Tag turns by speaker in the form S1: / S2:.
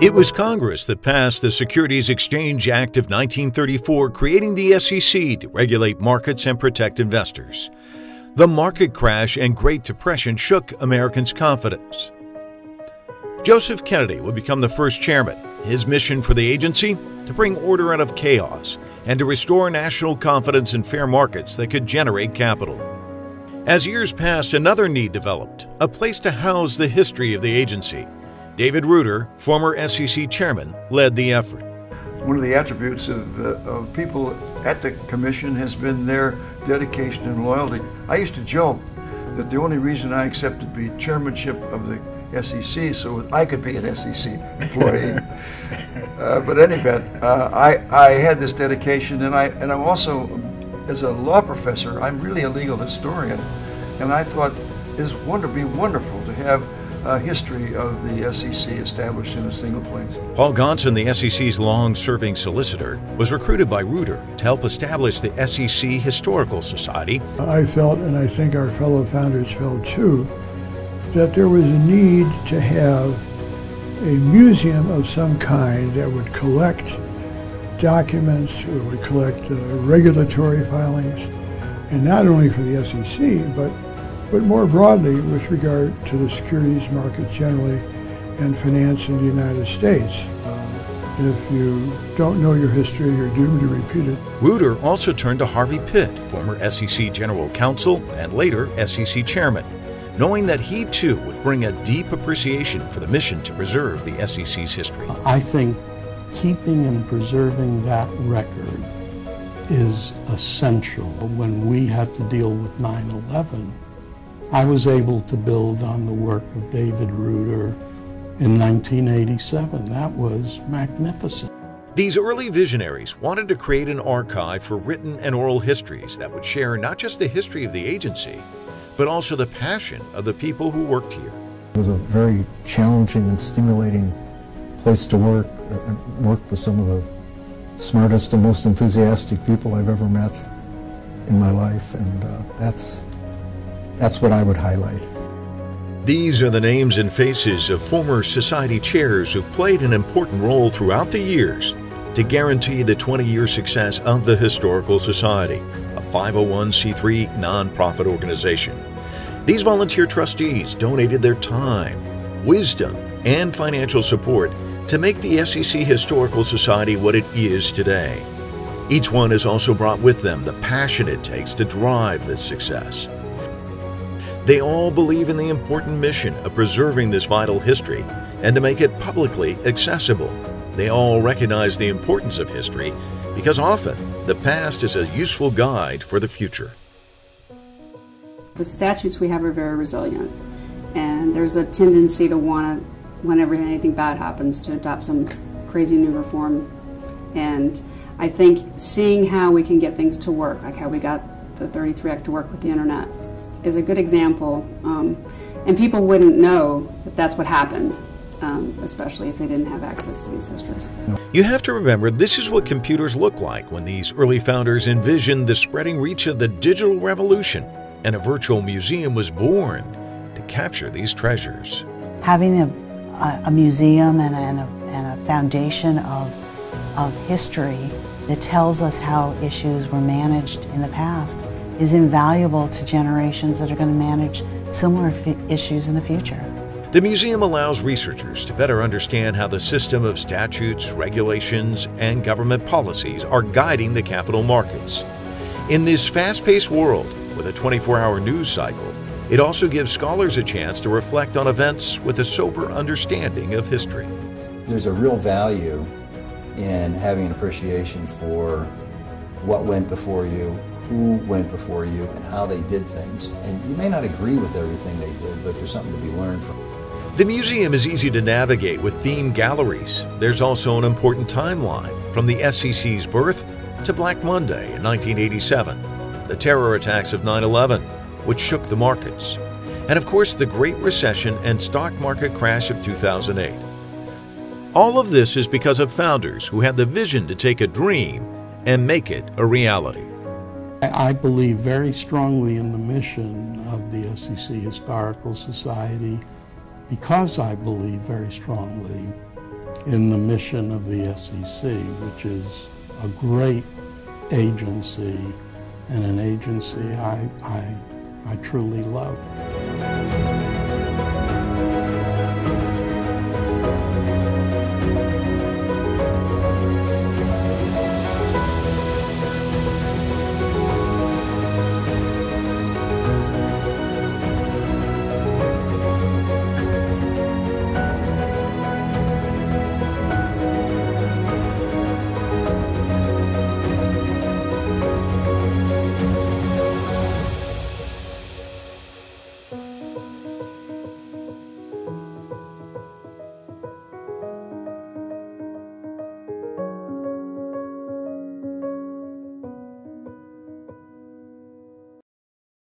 S1: It was Congress that passed the Securities Exchange Act of 1934, creating the SEC to regulate markets and protect investors. The market crash and Great Depression shook Americans' confidence. Joseph Kennedy would become the first chairman. His mission for the agency? To bring order out of chaos and to restore national confidence in fair markets that could generate capital. As years passed, another need developed a place to house the history of the agency. David Ruder, former SEC chairman, led the effort.
S2: One of the attributes of, uh, of people at the commission has been their dedication and loyalty. I used to joke that the only reason I accepted the chairmanship of the SEC so I could be an SEC employee. uh, but any event, uh, I, I had this dedication, and I and I'm also, as a law professor, I'm really a legal historian, and I thought it's wonderful, be wonderful to have a history of the SEC established in a single place.
S1: Paul Gonson, the SEC's long-serving solicitor, was recruited by Ruder to help establish the SEC Historical Society.
S3: I felt, and I think our fellow founders felt too, that there was a need to have a museum of some kind that would collect documents, that would collect uh, regulatory filings, and not only for the SEC, but, but more broadly with regard to the securities market generally and finance in the United States. Uh, if you don't know your history, you're doomed to repeat it.
S1: Ruder also turned to Harvey Pitt, former SEC General Counsel and later SEC Chairman knowing that he too would bring a deep appreciation for the mission to preserve the SEC's history.
S4: I think keeping and preserving that record is essential. When we have to deal with 9 11, I was able to build on the work of David Ruder in 1987. That was magnificent.
S1: These early visionaries wanted to create an archive for written and oral histories that would share not just the history of the agency, but also the passion of the people who worked here.
S5: It was a very challenging and stimulating place to work. I worked with some of the smartest and most enthusiastic people I've ever met in my life, and uh, that's, that's what I would highlight.
S1: These are the names and faces of former society chairs who played an important role throughout the years to guarantee the 20-year success of the Historical Society, a 501c3 nonprofit organization. These volunteer trustees donated their time, wisdom, and financial support to make the SEC Historical Society what it is today. Each one has also brought with them the passion it takes to drive this success. They all believe in the important mission of preserving this vital history and to make it publicly accessible. They all recognize the importance of history because often the past is a useful guide for the future.
S6: The statutes we have are very resilient, and there's a tendency to want to, whenever anything bad happens, to adopt some crazy new reform. And I think seeing how we can get things to work, like how we got the 33 Act to work with the internet, is a good example. Um, and people wouldn't know that that's what happened. Um, especially if they didn't have access to these histories.
S1: You have to remember this is what computers look like when these early founders envisioned the spreading reach of the digital revolution and a virtual museum was born to capture these treasures.
S7: Having a, a museum and a, and, a, and a foundation of, of history that tells us how issues were managed in the past is invaluable to generations that are going to manage similar issues in the future.
S1: The museum allows researchers to better understand how the system of statutes, regulations, and government policies are guiding the capital markets. In this fast-paced world, with a 24-hour news cycle, it also gives scholars a chance to reflect on events with a sober understanding of history.
S8: There's a real value in having an appreciation for what went before you, who went before you, and how they did things. And you may not agree with everything they did, but there's something to be learned from.
S1: The museum is easy to navigate with themed galleries. There's also an important timeline from the SEC's birth to Black Monday in 1987 the terror attacks of 9 11, which shook the markets, and of course the Great Recession and stock market crash of 2008. All of this is because of founders who had the vision to take a dream and make it a reality.
S4: I believe very strongly in the mission of the SEC Historical Society because I believe very strongly in the mission of the SEC, which is a great agency and an agency I, I, I truly love.